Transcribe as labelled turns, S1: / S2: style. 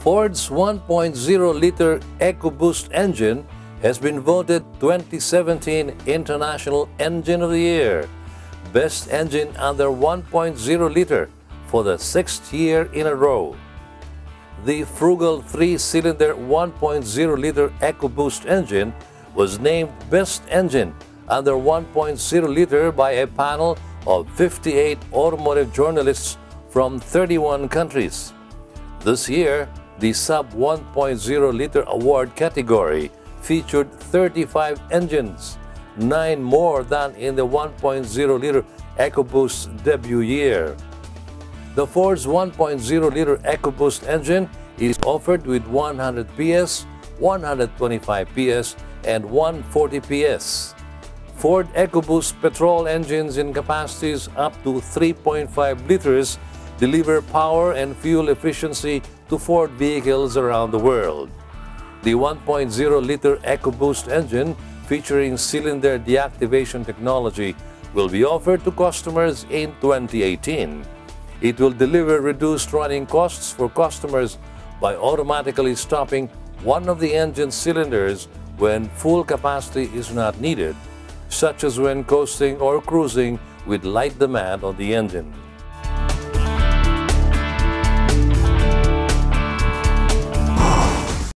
S1: Ford's 1.0-liter EcoBoost engine has been voted 2017 International Engine of the Year, Best Engine under 1.0-liter for the sixth year in a row. The frugal three-cylinder 1.0-liter EcoBoost engine was named Best Engine under 1.0-liter by a panel of 58 automotive journalists from 31 countries. This year, the sub 1.0 liter award category featured 35 engines, nine more than in the 1.0 liter EcoBoost debut year. The Ford's 1.0 liter EcoBoost engine is offered with 100 PS, 125 PS, and 140 PS. Ford EcoBoost petrol engines in capacities up to 3.5 liters deliver power and fuel efficiency to Ford vehicles around the world. The 1.0-liter EcoBoost engine featuring cylinder deactivation technology will be offered to customers in 2018. It will deliver reduced running costs for customers by automatically stopping one of the engine cylinders when full capacity is not needed such as when coasting or cruising with light demand on the engine.